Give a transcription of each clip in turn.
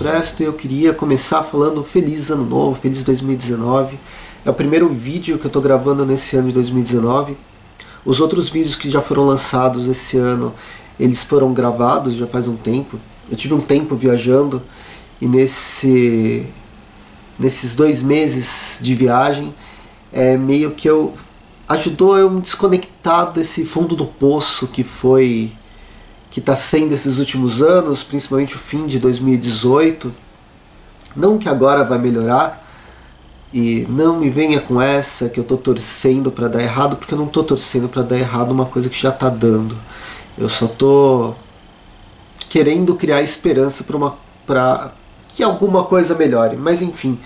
Presto e eu queria começar falando feliz ano novo, feliz 2019. É o primeiro vídeo que eu estou gravando nesse ano de 2019. Os outros vídeos que já foram lançados esse ano, eles foram gravados já faz um tempo. Eu tive um tempo viajando e nesse nesses dois meses de viagem é meio que eu ajudou eu me desconectar desse fundo do poço que foi que está sendo esses últimos anos, principalmente o fim de 2018. Não que agora vai melhorar, e não me venha com essa que eu estou torcendo para dar errado, porque eu não estou torcendo para dar errado uma coisa que já está dando. Eu só estou querendo criar esperança para uma para que alguma coisa melhore. Mas enfim,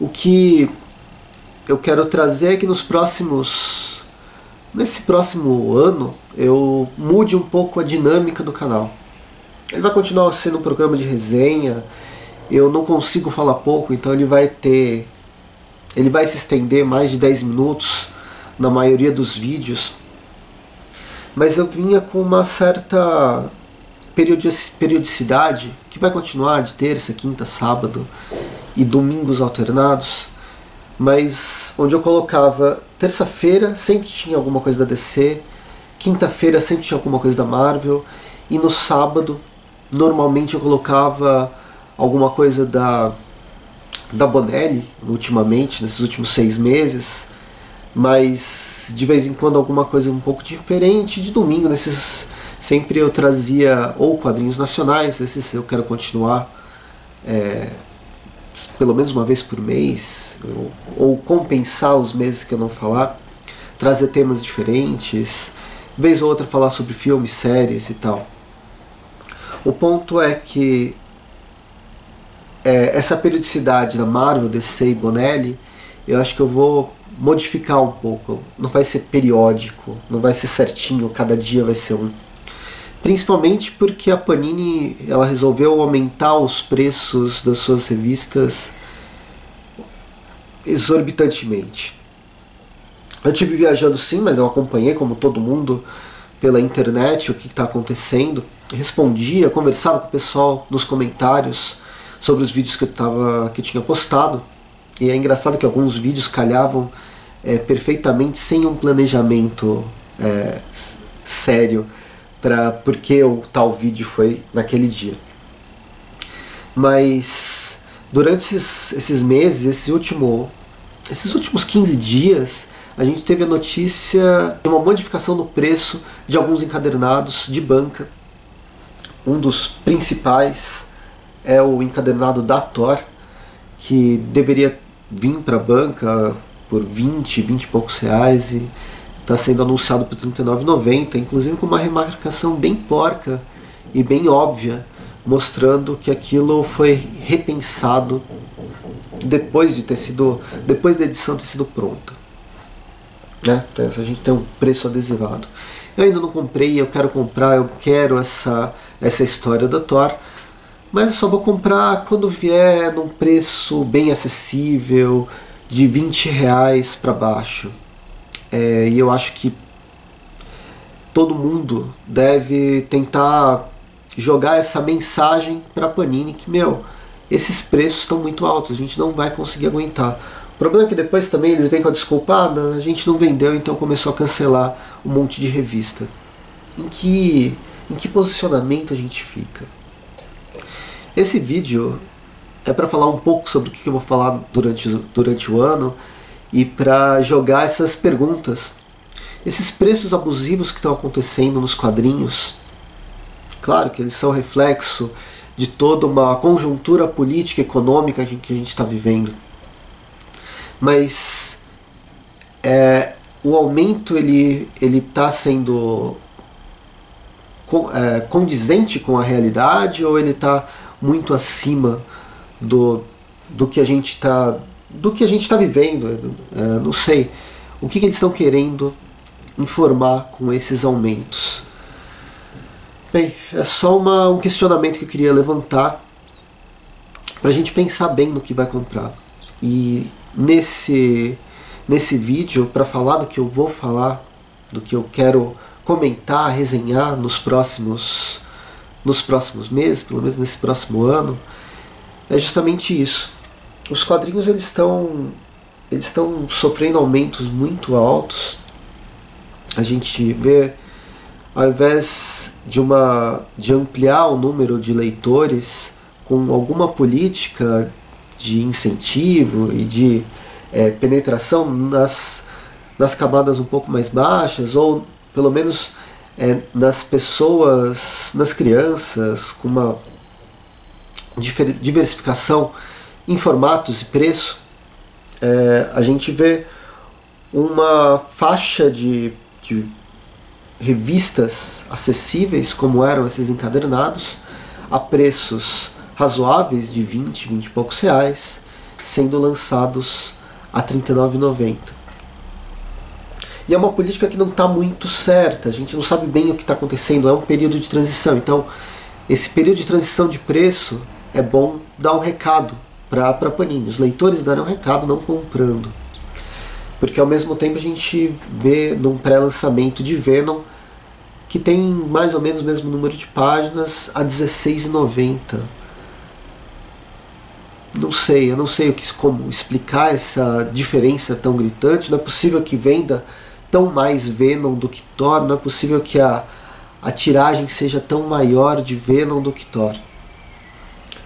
o que eu quero trazer é que nos próximos nesse próximo ano eu mude um pouco a dinâmica do canal. Ele vai continuar sendo um programa de resenha. Eu não consigo falar pouco, então ele vai ter ele vai se estender mais de 10 minutos na maioria dos vídeos. Mas eu vinha com uma certa periodicidade que vai continuar de terça, quinta, sábado e domingos alternados mas onde eu colocava terça-feira sempre tinha alguma coisa da DC, quinta-feira sempre tinha alguma coisa da Marvel e no sábado normalmente eu colocava alguma coisa da da Bonelli ultimamente nesses últimos seis meses, mas de vez em quando alguma coisa um pouco diferente. De domingo nesses sempre eu trazia ou quadrinhos nacionais, esses eu quero continuar. É, pelo menos uma vez por mês, ou, ou compensar os meses que eu não falar, trazer temas diferentes, vez ou outra falar sobre filmes, séries e tal. O ponto é que é, essa periodicidade da Marvel, DC e Bonelli, eu acho que eu vou modificar um pouco. Não vai ser periódico, não vai ser certinho, cada dia vai ser um. Principalmente porque a Panini ela resolveu aumentar os preços das suas revistas exorbitantemente. Eu tive viajando sim, mas eu acompanhei como todo mundo pela internet o que está acontecendo. Respondia, conversava com o pessoal nos comentários sobre os vídeos que eu, tava, que eu tinha postado. E é engraçado que alguns vídeos calhavam é, perfeitamente sem um planejamento é, sério para porque o tal vídeo foi naquele dia. Mas durante esses, esses meses, esse último, esses últimos 15 dias, a gente teve a notícia de uma modificação no preço de alguns encadernados de banca. Um dos principais é o encadernado da Thor, que deveria vir para a banca por 20, 20 e poucos reais e está sendo anunciado por R$ 39,90, inclusive com uma remarcação bem porca e bem óbvia, mostrando que aquilo foi repensado depois de ter sido, depois da edição ter sido pronta. Né? Então, a gente tem um preço adesivado. Eu ainda não comprei, eu quero comprar, eu quero essa, essa história do Thor, mas eu só vou comprar quando vier num preço bem acessível, de 20 reais para baixo. É, e eu acho que todo mundo deve tentar jogar essa mensagem para a Panini que, meu, esses preços estão muito altos, a gente não vai conseguir aguentar. O problema é que depois também eles vêm com a desculpa, ah, a gente não vendeu, então começou a cancelar um monte de revista. Em que, em que posicionamento a gente fica? Esse vídeo é para falar um pouco sobre o que eu vou falar durante, durante o ano e para jogar essas perguntas. Esses preços abusivos que estão acontecendo nos quadrinhos, claro que eles são reflexo de toda uma conjuntura política e econômica que, a gente está vivendo. Mas é, o aumento ele ele está sendo é, condizente com a realidade ou ele está muito acima do, do que a gente está do que a gente está vivendo, é, não sei. O que, que eles estão querendo informar com esses aumentos? Bem, é só uma, um questionamento que eu queria levantar para a gente pensar bem no que vai comprar. E nesse, nesse vídeo, para falar do que eu vou falar, do que eu quero comentar, resenhar nos próximos, nos próximos meses, pelo menos nesse próximo ano, é justamente isso. Os quadrinhos eles estão eles estão sofrendo aumentos muito altos. A gente vê ao invés de uma de ampliar o número de leitores com alguma política de incentivo e de é, penetração nas, nas camadas um pouco mais baixas ou pelo menos é, nas pessoas, nas crianças, com uma diversificação em formatos e preço, é, a gente vê uma faixa de, de revistas acessíveis, como eram esses encadernados, a preços razoáveis de 20, 20 e poucos reais, sendo lançados a R$ 39,90. E é uma política que não está muito certa, a gente não sabe bem o que está acontecendo, é um período de transição. Então, esse período de transição de preço é bom dar um recado para Panini. Os leitores um recado não comprando. Porque ao mesmo tempo a gente vê num pré-lançamento de Venom que tem mais ou menos o mesmo número de páginas a R$16,90. Não sei, eu não sei o que, como explicar essa diferença tão gritante. Não é possível que venda tão mais Venom do que Thor, não é possível que a, a tiragem seja tão maior de Venom do que Thor.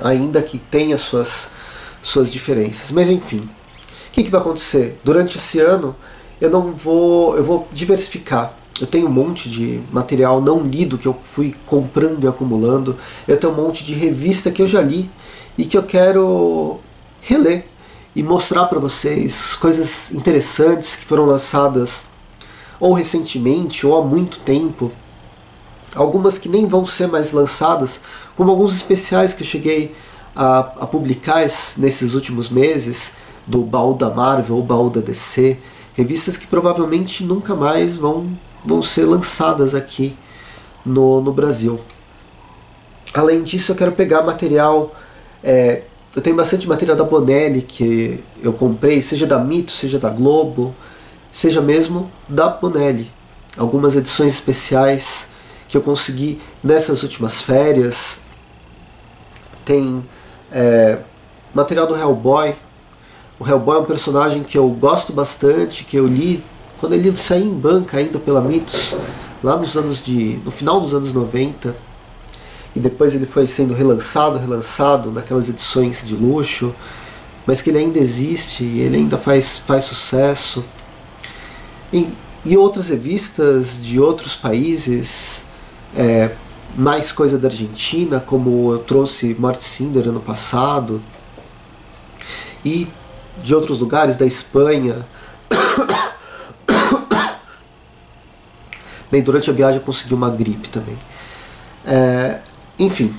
Ainda que tenha suas, suas diferenças. Mas enfim, o que, que vai acontecer? Durante esse ano eu não vou. eu vou diversificar. Eu tenho um monte de material não lido que eu fui comprando e acumulando. Eu tenho um monte de revista que eu já li e que eu quero reler e mostrar para vocês coisas interessantes que foram lançadas ou recentemente ou há muito tempo, algumas que nem vão ser mais lançadas, como alguns especiais que eu cheguei a, a publicar nesses últimos meses, do baú da Marvel ou baú da DC, revistas que provavelmente nunca mais vão, vão ser lançadas aqui no, no Brasil. Além disso, eu quero pegar material. É, eu tenho bastante material da Bonelli que eu comprei, seja da Mito, seja da Globo, seja mesmo da Bonelli. Algumas edições especiais que eu consegui nessas últimas férias. Tem é, material do Hellboy. O Hellboy é um personagem que eu gosto bastante, que eu li quando ele saiu em banca ainda pela Mitos, lá nos anos de. no final dos anos 90. E depois ele foi sendo relançado, relançado naquelas edições de luxo, mas que ele ainda existe, ele ainda faz, faz sucesso. E, e outras revistas de outros países, é, mais coisa da Argentina, como eu trouxe Morte Cinder ano passado, e de outros lugares, da Espanha. Bem, durante a viagem eu consegui uma gripe também. É, enfim,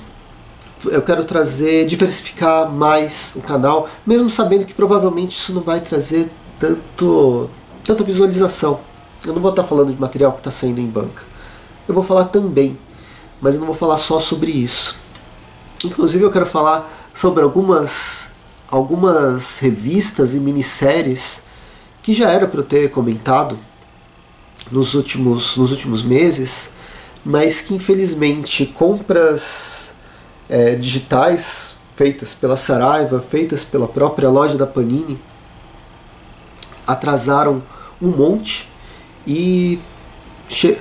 eu quero trazer, diversificar mais o canal, mesmo sabendo que provavelmente isso não vai trazer tanto tanta visualização. Eu não vou estar falando de material que está saindo em banca. Eu vou falar também, mas eu não vou falar só sobre isso. Inclusive eu quero falar sobre algumas algumas revistas e minisséries que já era para eu ter comentado nos últimos, nos últimos meses, mas que infelizmente compras é, digitais feitas pela Saraiva, feitas pela própria loja da Panini, atrasaram um monte e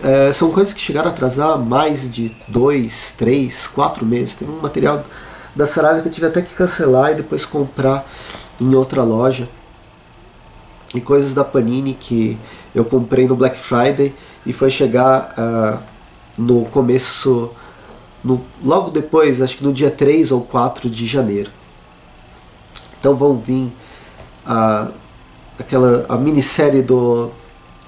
é, são coisas que chegaram a atrasar mais de dois, três, quatro meses. Tem um material da Saraiva que eu tive até que cancelar e depois comprar em outra loja. E coisas da Panini que eu comprei no Black Friday e foi chegar uh, no começo, no, logo depois, acho que no dia 3 ou 4 de janeiro. Então vão vir uh, aquela a minissérie do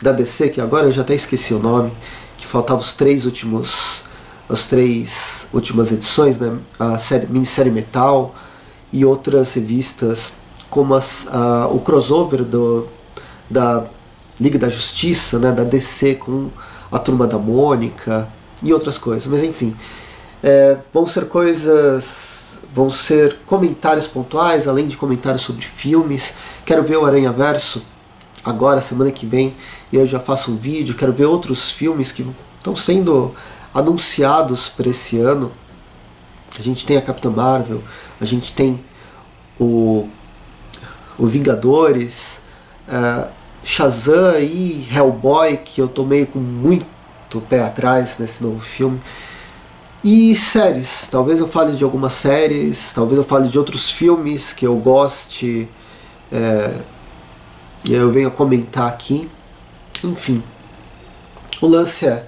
da DC que agora eu já até esqueci o nome, que faltava os três últimos as três últimas edições, né? A série, minissérie Metal e outras revistas como as, a, o crossover do, da Liga da Justiça, né, da DC com a Turma da Mônica e outras coisas. Mas enfim, é, vão ser coisas, vão ser comentários pontuais, além de comentários sobre filmes. Quero ver o Aranha Verso agora, semana que vem, eu já faço um vídeo. Quero ver outros filmes que estão sendo anunciados para esse ano. A gente tem a Capitã Marvel, a gente tem o, o Vingadores, uh, Shazam e Hellboy, que eu tô meio com muito pé atrás nesse novo filme. E séries, talvez eu fale de algumas séries, talvez eu fale de outros filmes que eu goste, é, eu venho comentar aqui. Enfim, o lance é: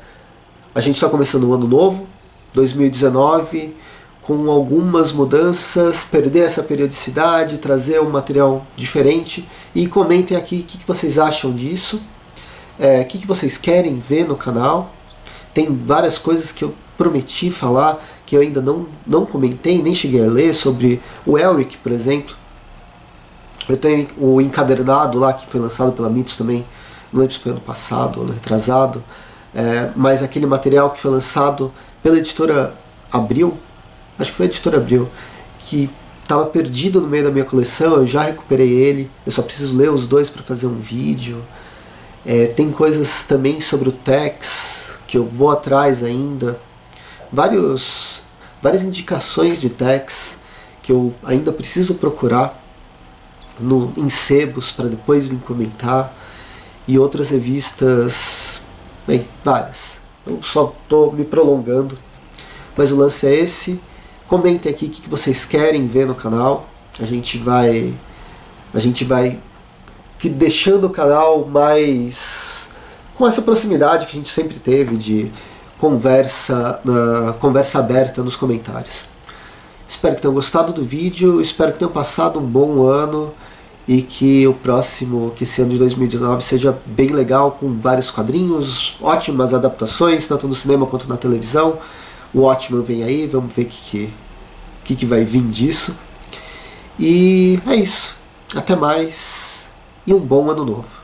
a gente está começando um ano novo, 2019, com algumas mudanças, perder essa periodicidade, trazer um material diferente. E comentem aqui o que, que vocês acham disso, é, o que, que vocês querem ver no canal. Tem várias coisas que eu prometi falar que eu ainda não, não comentei, nem cheguei a ler, sobre o Elric, por exemplo. Eu tenho o encadernado lá que foi lançado pela Mitos também, não lembro se foi ano passado ano retrasado, é, mas aquele material que foi lançado pela editora Abril, acho que foi a editora Abril, que estava perdido no meio da minha coleção, eu já recuperei ele, eu só preciso ler os dois para fazer um vídeo. É, tem coisas também sobre o Tex que eu vou atrás ainda vários, várias indicações de techs que eu ainda preciso procurar no, em sebos para depois vir comentar e outras revistas, bem, várias. Eu só estou me prolongando, mas o lance é esse. Comentem aqui o que vocês querem ver no canal. A gente vai, a gente vai deixando o canal mais com essa proximidade que a gente sempre teve de conversa, uh, conversa aberta nos comentários. Espero que tenham gostado do vídeo, espero que tenham passado um bom ano e que o próximo, que esse ano de 2019 seja bem legal, com vários quadrinhos, ótimas adaptações, tanto no cinema quanto na televisão. O ótimo vem aí, vamos ver o que, que, que vai vir disso. E é isso. Até mais e um bom ano novo.